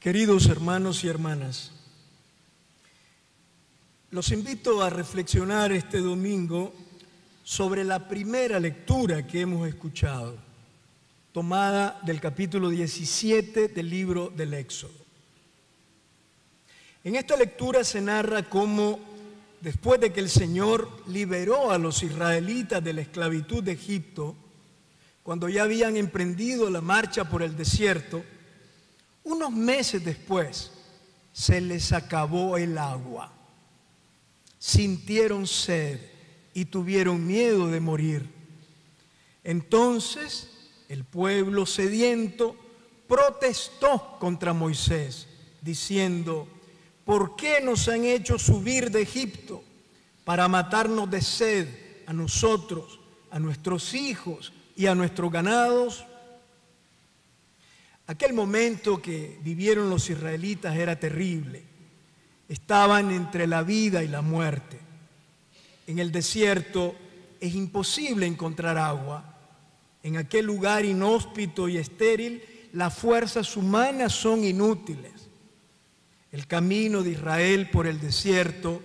Queridos hermanos y hermanas, los invito a reflexionar este domingo sobre la primera lectura que hemos escuchado, tomada del capítulo 17 del libro del Éxodo. En esta lectura se narra cómo, después de que el Señor liberó a los israelitas de la esclavitud de Egipto, cuando ya habían emprendido la marcha por el desierto, unos meses después se les acabó el agua sintieron sed y tuvieron miedo de morir. Entonces el pueblo sediento protestó contra Moisés, diciendo, ¿por qué nos han hecho subir de Egipto para matarnos de sed a nosotros, a nuestros hijos y a nuestros ganados? Aquel momento que vivieron los israelitas era terrible estaban entre la vida y la muerte. En el desierto es imposible encontrar agua. En aquel lugar inhóspito y estéril, las fuerzas humanas son inútiles. El camino de Israel por el desierto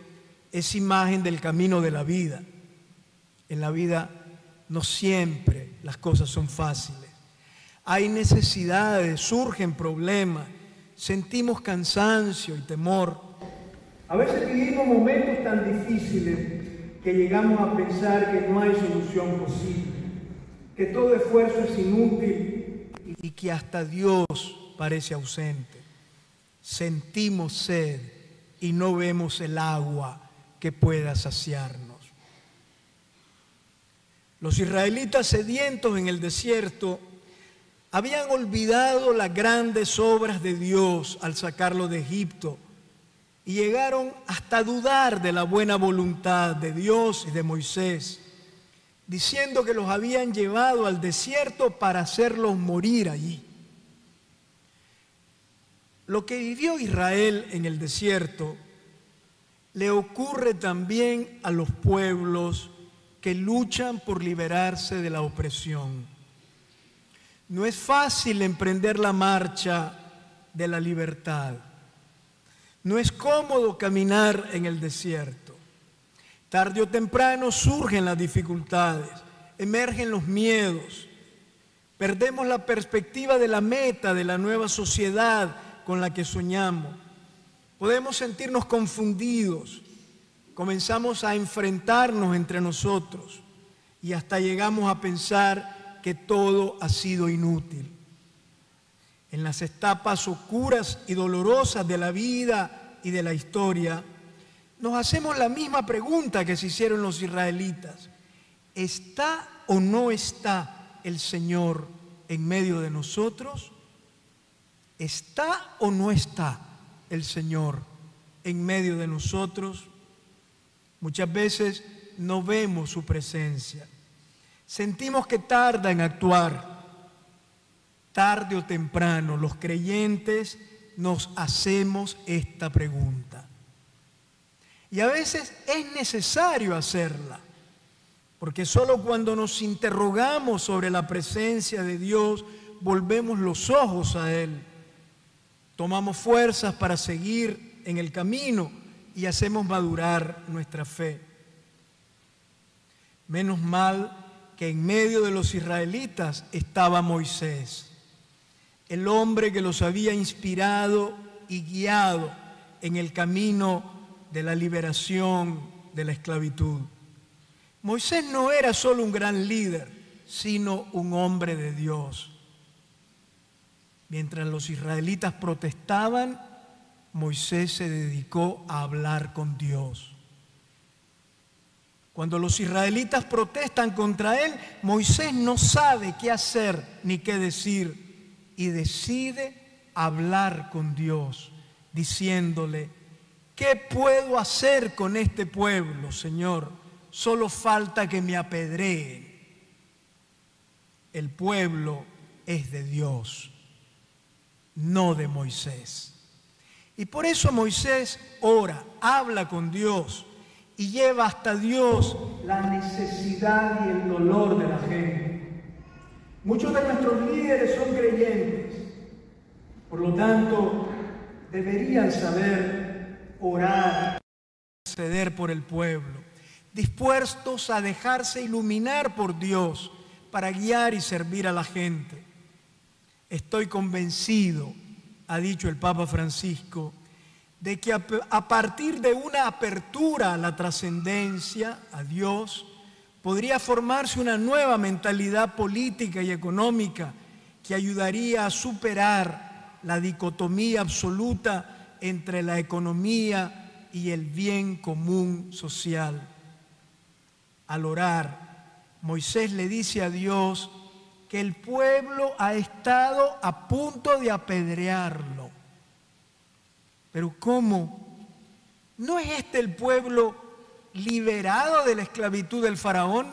es imagen del camino de la vida. En la vida no siempre las cosas son fáciles. Hay necesidades, surgen problemas, sentimos cansancio y temor. A veces vivimos momentos tan difíciles que llegamos a pensar que no hay solución posible, que todo esfuerzo es inútil y que hasta Dios parece ausente. Sentimos sed y no vemos el agua que pueda saciarnos. Los israelitas sedientos en el desierto habían olvidado las grandes obras de Dios al sacarlo de Egipto y llegaron hasta dudar de la buena voluntad de Dios y de Moisés, diciendo que los habían llevado al desierto para hacerlos morir allí. Lo que vivió Israel en el desierto le ocurre también a los pueblos que luchan por liberarse de la opresión. No es fácil emprender la marcha de la libertad. No es cómodo caminar en el desierto. Tarde o temprano surgen las dificultades, emergen los miedos. Perdemos la perspectiva de la meta de la nueva sociedad con la que soñamos. Podemos sentirnos confundidos. Comenzamos a enfrentarnos entre nosotros y hasta llegamos a pensar que todo ha sido inútil en las etapas oscuras y dolorosas de la vida y de la historia, nos hacemos la misma pregunta que se hicieron los israelitas. ¿Está o no está el Señor en medio de nosotros? ¿Está o no está el Señor en medio de nosotros? Muchas veces no vemos su presencia. Sentimos que tarda en actuar tarde o temprano los creyentes nos hacemos esta pregunta. Y a veces es necesario hacerla, porque solo cuando nos interrogamos sobre la presencia de Dios, volvemos los ojos a Él, tomamos fuerzas para seguir en el camino y hacemos madurar nuestra fe. Menos mal que en medio de los israelitas estaba Moisés el hombre que los había inspirado y guiado en el camino de la liberación de la esclavitud. Moisés no era solo un gran líder, sino un hombre de Dios. Mientras los israelitas protestaban, Moisés se dedicó a hablar con Dios. Cuando los israelitas protestan contra él, Moisés no sabe qué hacer ni qué decir y decide hablar con Dios, diciéndole, ¿qué puedo hacer con este pueblo, Señor? Solo falta que me apedreen. El pueblo es de Dios, no de Moisés. Y por eso Moisés ora, habla con Dios y lleva hasta Dios la necesidad y el dolor de la gente. Muchos de nuestros líderes son creyentes. Por lo tanto, deberían saber orar, ceder por el pueblo, dispuestos a dejarse iluminar por Dios para guiar y servir a la gente. Estoy convencido, ha dicho el Papa Francisco, de que a partir de una apertura a la trascendencia, a Dios, podría formarse una nueva mentalidad política y económica que ayudaría a superar la dicotomía absoluta entre la economía y el bien común social. Al orar, Moisés le dice a Dios que el pueblo ha estado a punto de apedrearlo. Pero ¿cómo? ¿No es este el pueblo liberado de la esclavitud del faraón?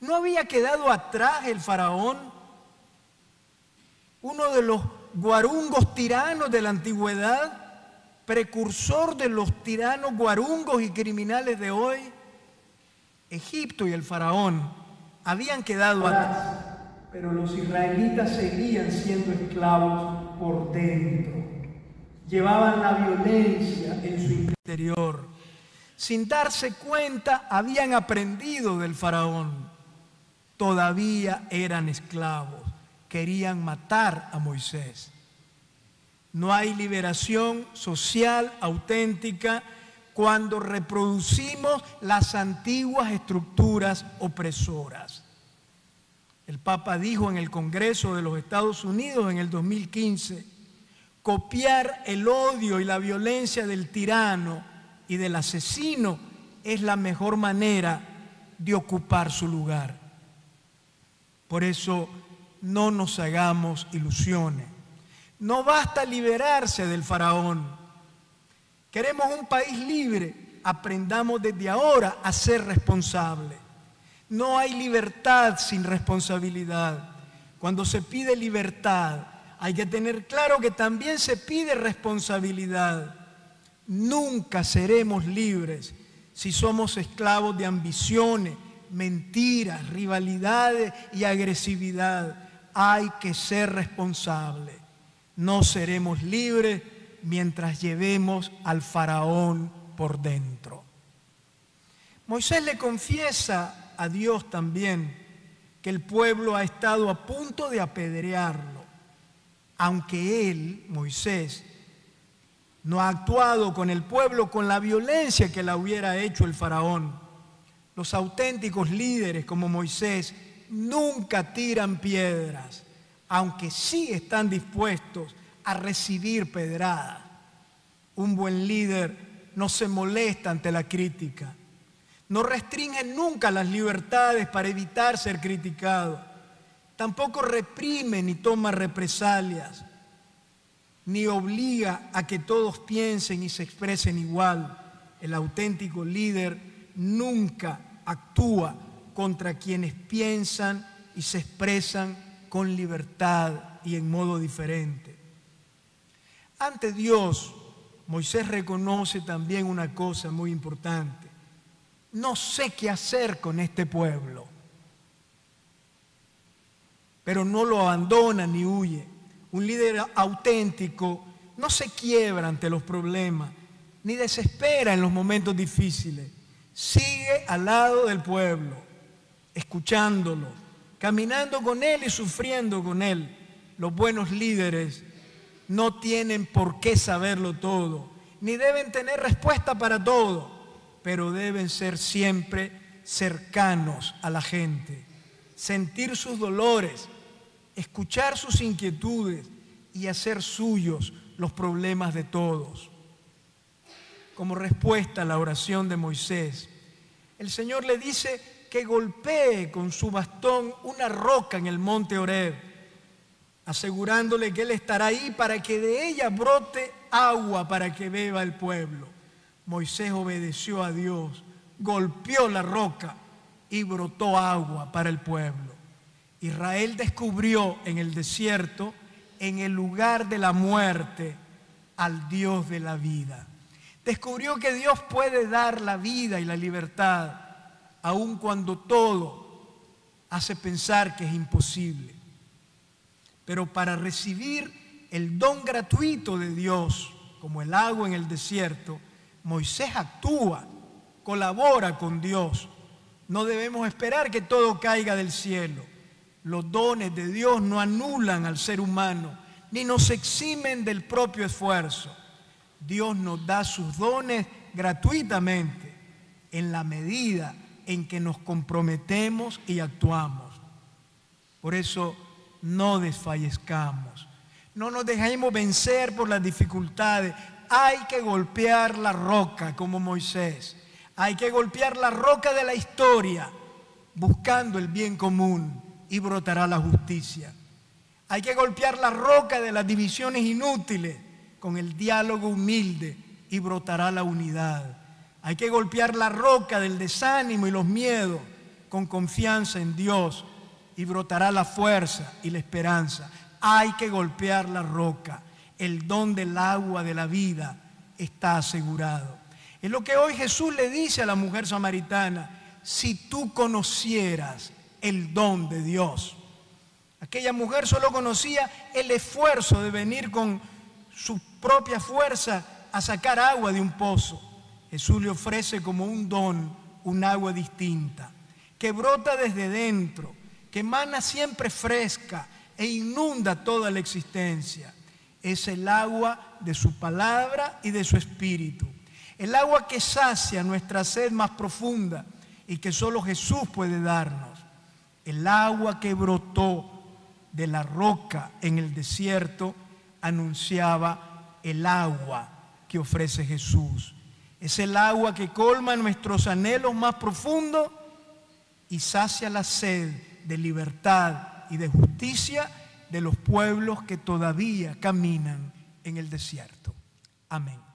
¿No había quedado atrás el faraón? Uno de los guarungos tiranos de la antigüedad, precursor de los tiranos guarungos y criminales de hoy. Egipto y el faraón habían quedado atrás, pero los israelitas seguían siendo esclavos por dentro. Llevaban la violencia en su interior sin darse cuenta, habían aprendido del faraón. Todavía eran esclavos, querían matar a Moisés. No hay liberación social auténtica cuando reproducimos las antiguas estructuras opresoras. El Papa dijo en el Congreso de los Estados Unidos en el 2015, copiar el odio y la violencia del tirano y del asesino es la mejor manera de ocupar su lugar. Por eso no nos hagamos ilusiones. No basta liberarse del faraón. Queremos un país libre. Aprendamos desde ahora a ser responsables. No hay libertad sin responsabilidad. Cuando se pide libertad, hay que tener claro que también se pide responsabilidad. Nunca seremos libres si somos esclavos de ambiciones, mentiras, rivalidades y agresividad. Hay que ser responsables. No seremos libres mientras llevemos al faraón por dentro. Moisés le confiesa a Dios también que el pueblo ha estado a punto de apedrearlo, aunque él, Moisés, no ha actuado con el pueblo con la violencia que la hubiera hecho el faraón. Los auténticos líderes como Moisés nunca tiran piedras, aunque sí están dispuestos a recibir pedradas. Un buen líder no se molesta ante la crítica, no restringe nunca las libertades para evitar ser criticado, tampoco reprime ni toma represalias ni obliga a que todos piensen y se expresen igual. El auténtico líder nunca actúa contra quienes piensan y se expresan con libertad y en modo diferente. Ante Dios, Moisés reconoce también una cosa muy importante. No sé qué hacer con este pueblo, pero no lo abandona ni huye un líder auténtico no se quiebra ante los problemas, ni desespera en los momentos difíciles. Sigue al lado del pueblo, escuchándolo, caminando con él y sufriendo con él. Los buenos líderes no tienen por qué saberlo todo, ni deben tener respuesta para todo, pero deben ser siempre cercanos a la gente, sentir sus dolores, escuchar sus inquietudes y hacer suyos los problemas de todos. Como respuesta a la oración de Moisés, el Señor le dice que golpee con su bastón una roca en el monte Oreb, asegurándole que Él estará ahí para que de ella brote agua para que beba el pueblo. Moisés obedeció a Dios, golpeó la roca y brotó agua para el pueblo. Israel descubrió en el desierto, en el lugar de la muerte, al Dios de la vida. Descubrió que Dios puede dar la vida y la libertad, aun cuando todo hace pensar que es imposible. Pero para recibir el don gratuito de Dios, como el agua en el desierto, Moisés actúa, colabora con Dios. No debemos esperar que todo caiga del cielo. Los dones de Dios no anulan al ser humano, ni nos eximen del propio esfuerzo. Dios nos da sus dones gratuitamente en la medida en que nos comprometemos y actuamos. Por eso no desfallezcamos, no nos dejemos vencer por las dificultades. Hay que golpear la roca como Moisés. Hay que golpear la roca de la historia buscando el bien común y brotará la justicia. Hay que golpear la roca de las divisiones inútiles con el diálogo humilde y brotará la unidad. Hay que golpear la roca del desánimo y los miedos con confianza en Dios y brotará la fuerza y la esperanza. Hay que golpear la roca. El don del agua de la vida está asegurado. Es lo que hoy Jesús le dice a la mujer samaritana. Si tú conocieras el don de Dios. Aquella mujer solo conocía el esfuerzo de venir con su propia fuerza a sacar agua de un pozo. Jesús le ofrece como un don un agua distinta, que brota desde dentro, que emana siempre fresca e inunda toda la existencia. Es el agua de su palabra y de su espíritu. El agua que sacia nuestra sed más profunda y que solo Jesús puede darnos. El agua que brotó de la roca en el desierto anunciaba el agua que ofrece Jesús. Es el agua que colma nuestros anhelos más profundos y sacia la sed de libertad y de justicia de los pueblos que todavía caminan en el desierto. Amén.